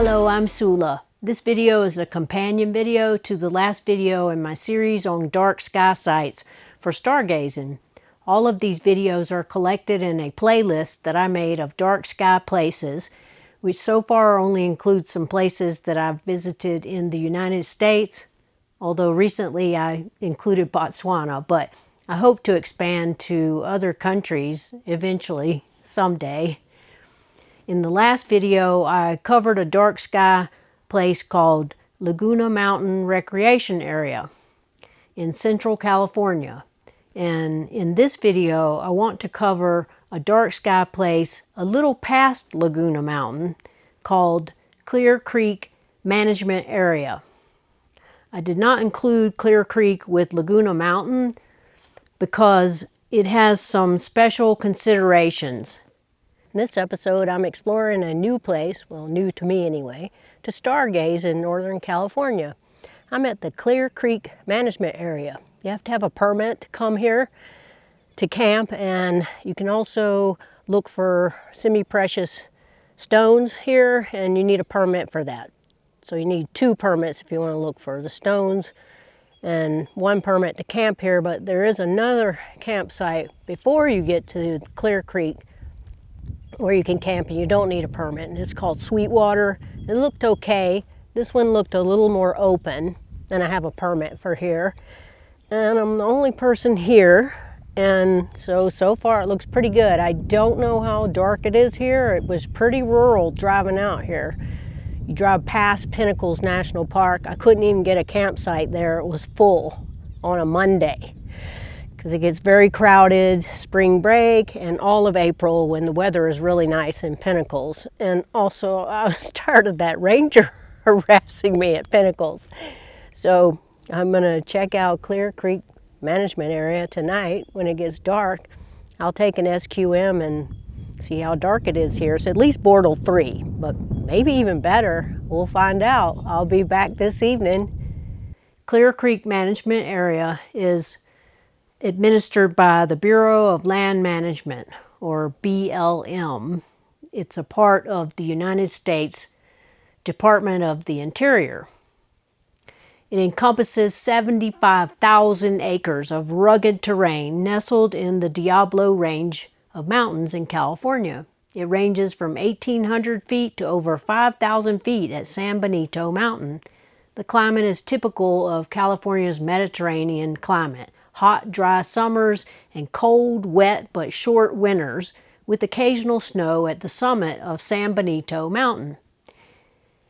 Hello, I'm Tsula. This video is a companion video to the last video in my series on dark sky sites for stargazing. All of these videos are collected in a playlist that I made of dark sky places, which so far only includes some places that I've visited in the United States, although recently I included Botswana, but I hope to expand to other countries eventually, someday. In the last video, I covered a dark sky place called Laguna Mountain Recreation Area in Central California. And in this video, I want to cover a dark sky place a little past Laguna Mountain called Clear Creek Management Area. I did not include Clear Creek with Laguna Mountain because it has some special considerations. In this episode, I'm exploring a new place, well, new to me anyway, to stargaze in Northern California. I'm at the Clear Creek Management Area. You have to have a permit to come here to camp, and you can also look for semi-precious stones here, and you need a permit for that. So you need two permits if you want to look for the stones and one permit to camp here, but there is another campsite before you get to Clear Creek where you can camp and you don't need a permit. And it's called Sweetwater. It looked okay. This one looked a little more open and I have a permit for here. And I'm the only person here. And so, so far it looks pretty good. I don't know how dark it is here. It was pretty rural driving out here. You drive past Pinnacles National Park. I couldn't even get a campsite there. It was full on a Monday because it gets very crowded spring break and all of April when the weather is really nice in Pinnacles. And also I was tired of that ranger harassing me at Pinnacles. So I'm gonna check out Clear Creek Management Area tonight when it gets dark. I'll take an SQM and see how dark it is here. It's at least Bortle 3, but maybe even better. We'll find out. I'll be back this evening. Clear Creek Management Area is administered by the Bureau of Land Management, or BLM. It's a part of the United States Department of the Interior. It encompasses 75,000 acres of rugged terrain nestled in the Diablo Range of mountains in California. It ranges from 1,800 feet to over 5,000 feet at San Benito Mountain. The climate is typical of California's Mediterranean climate, hot, dry summers and cold, wet, but short winters, with occasional snow at the summit of San Benito Mountain.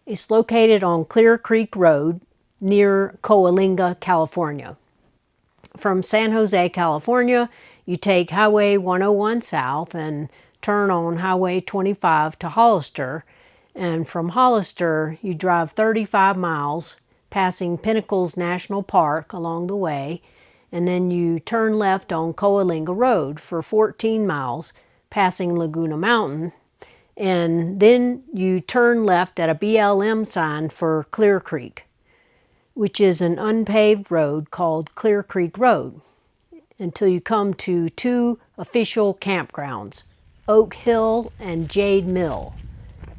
It's located on Clear Creek Road near Coalinga, California. From San Jose, California, you take Highway 101 south and turn on Highway 25 to Hollister, and from Hollister, you drive 35 miles, passing Pinnacles National Park along the way, and then you turn left on Coalinga Road for 14 miles, passing Laguna Mountain, and then you turn left at a BLM sign for Clear Creek, which is an unpaved road called Clear Creek Road, until you come to two official campgrounds, Oak Hill and Jade Mill.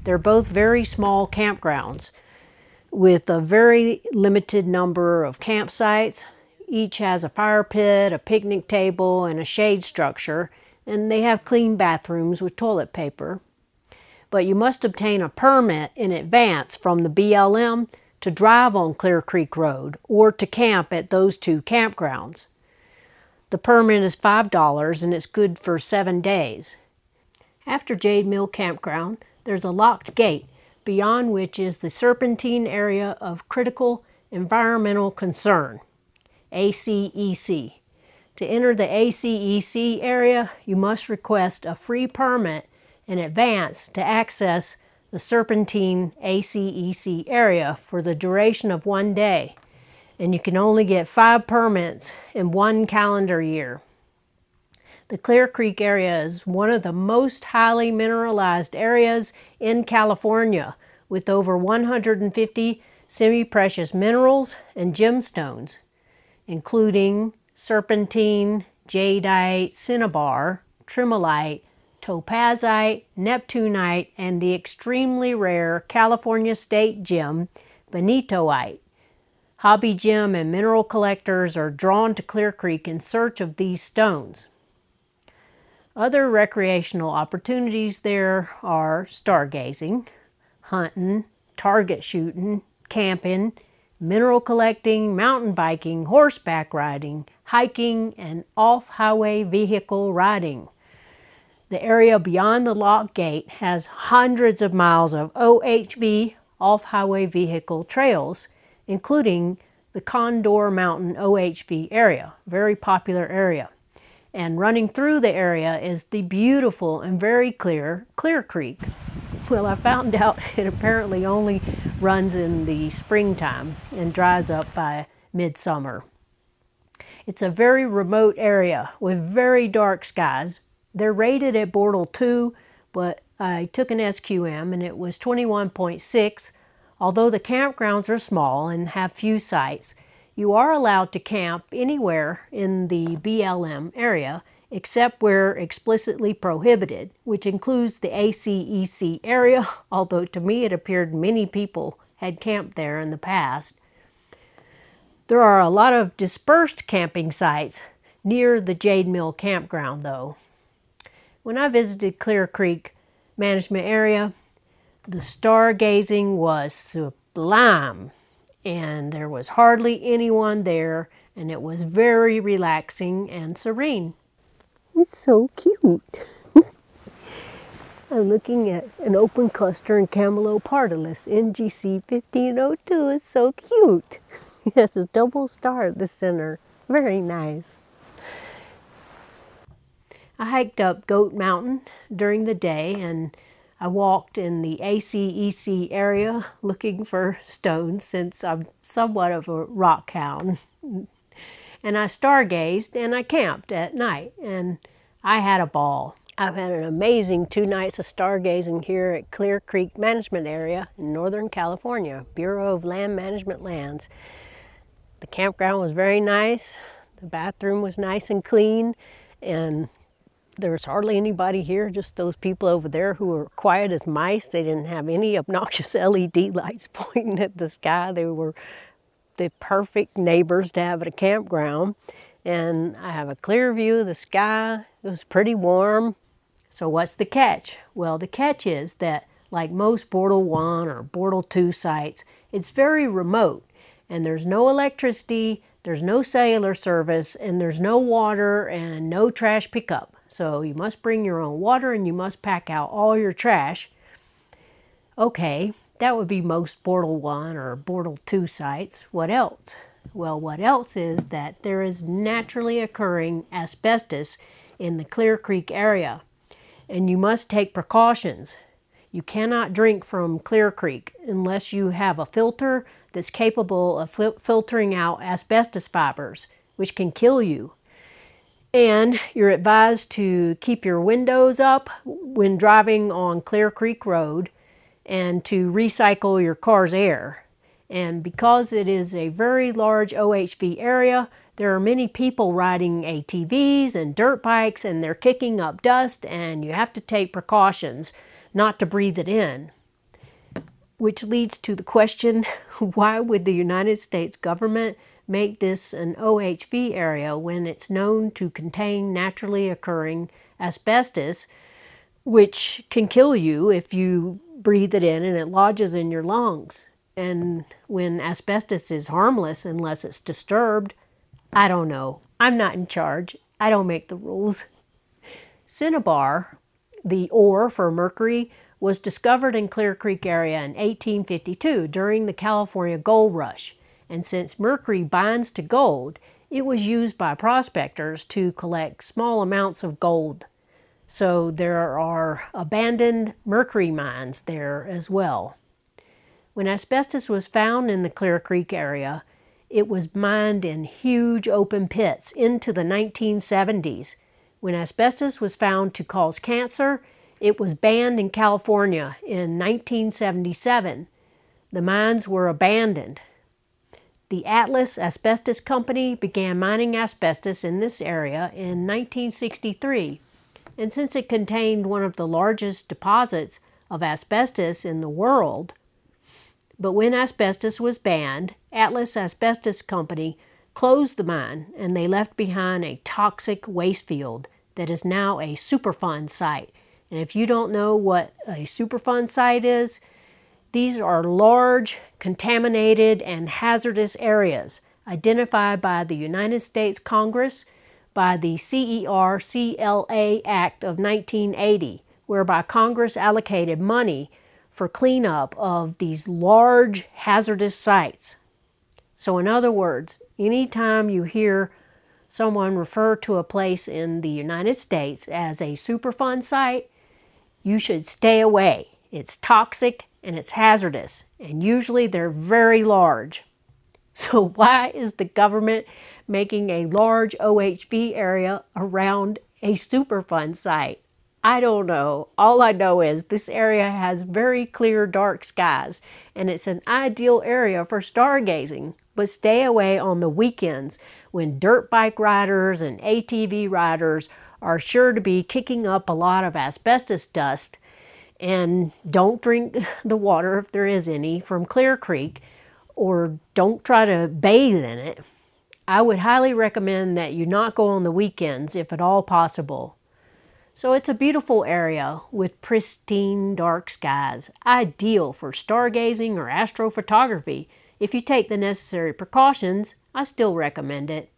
They're both very small campgrounds with a very limited number of campsites, each has a fire pit, a picnic table, and a shade structure, and they have clean bathrooms with toilet paper. But you must obtain a permit in advance from the BLM to drive on Clear Creek Road or to camp at those two campgrounds. The permit is $5 and it's good for seven days. After Jade Mill Campground, there's a locked gate beyond which is the Serpentine Area of Critical Environmental Concern. ACEC. To enter the ACEC area, you must request a free permit in advance to access the Serpentine ACEC area for the duration of one day, and you can only get five permits in one calendar year. The Clear Creek area is one of the most highly mineralized areas in California, with over 150 semi-precious minerals and gemstones including serpentine, jadeite, cinnabar, tremolite, topazite, neptunite, and the extremely rare California state gem, benitoite. Hobby gem and mineral collectors are drawn to Clear Creek in search of these stones. Other recreational opportunities there are stargazing, hunting, target shooting, camping, mineral collecting, mountain biking, horseback riding, hiking, and off-highway vehicle riding. The area beyond the lock gate has hundreds of miles of OHV, off-highway vehicle trails, including the Condor Mountain OHV area, very popular area. And running through the area is the beautiful and very clear Clear Creek. Well, I found out it apparently only runs in the springtime and dries up by midsummer. It's a very remote area with very dark skies. They're rated at Bortle 2, but I took an SQM and it was 21.6. Although the campgrounds are small and have few sites, you are allowed to camp anywhere in the BLM area except where explicitly prohibited, which includes the ACEC area, although to me it appeared many people had camped there in the past. There are a lot of dispersed camping sites near the Jade Mill campground, though. When I visited Clear Creek Management Area, the stargazing was sublime and there was hardly anyone there, and it was very relaxing and serene. It's so cute. I'm looking at an open cluster in Camelopardalis, NGC 1502. It's so cute. It has a double star at the center. Very nice. I hiked up Goat Mountain during the day and I walked in the ACEC area looking for stones since I'm somewhat of a rock hound. And I stargazed and I camped at night and I had a ball. I've had an amazing two nights of stargazing here at Clear Creek Management Area in Northern California, Bureau of Land Management Lands. The campground was very nice. The bathroom was nice and clean and there was hardly anybody here, just those people over there who were quiet as mice. They didn't have any obnoxious LED lights pointing at the sky. They were the perfect neighbors to have at a campground. And I have a clear view of the sky. It was pretty warm. So what's the catch? Well, the catch is that like most Bortle 1 or Bortle 2 sites, it's very remote and there's no electricity, there's no cellular service, and there's no water and no trash pickup. So you must bring your own water and you must pack out all your trash. Okay, that would be most Bortle 1 or Bortle 2 sites. What else? Well, what else is that there is naturally occurring asbestos in the Clear Creek area, and you must take precautions. You cannot drink from Clear Creek unless you have a filter that's capable of filtering out asbestos fibers, which can kill you. And you're advised to keep your windows up when driving on Clear Creek Road and to recycle your car's air. And because it is a very large OHV area, there are many people riding ATVs and dirt bikes and they're kicking up dust and you have to take precautions not to breathe it in. Which leads to the question, why would the United States government make this an OHV area when it's known to contain naturally occurring asbestos, which can kill you if you breathe it in and it lodges in your lungs. And when asbestos is harmless unless it's disturbed, I don't know. I'm not in charge. I don't make the rules. Cinnabar, the ore for mercury, was discovered in Clear Creek area in 1852 during the California gold rush and since mercury binds to gold, it was used by prospectors to collect small amounts of gold. So there are abandoned mercury mines there as well. When asbestos was found in the Clear Creek area, it was mined in huge open pits into the 1970s. When asbestos was found to cause cancer, it was banned in California in 1977. The mines were abandoned. The Atlas Asbestos Company began mining asbestos in this area in 1963, And since it contained one of the largest deposits of asbestos in the world, but when asbestos was banned, Atlas Asbestos Company closed the mine and they left behind a toxic waste field that is now a Superfund site. And if you don't know what a Superfund site is, these are large, contaminated, and hazardous areas identified by the United States Congress by the CERCLA Act of 1980, whereby Congress allocated money for cleanup of these large hazardous sites. So, in other words, anytime you hear someone refer to a place in the United States as a Superfund site, you should stay away. It's toxic and it's hazardous, and usually they're very large. So, why is the government making a large OHV area around a Superfund site? I don't know. All I know is this area has very clear dark skies and it's an ideal area for stargazing. But stay away on the weekends when dirt bike riders and ATV riders are sure to be kicking up a lot of asbestos dust. And don't drink the water if there is any from Clear Creek or don't try to bathe in it. I would highly recommend that you not go on the weekends if at all possible. So it's a beautiful area with pristine dark skies, ideal for stargazing or astrophotography. If you take the necessary precautions, I still recommend it.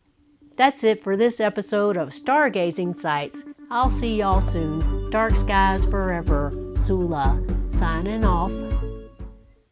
That's it for this episode of Stargazing Sites. I'll see y'all soon. Dark skies forever. Tsula signing off.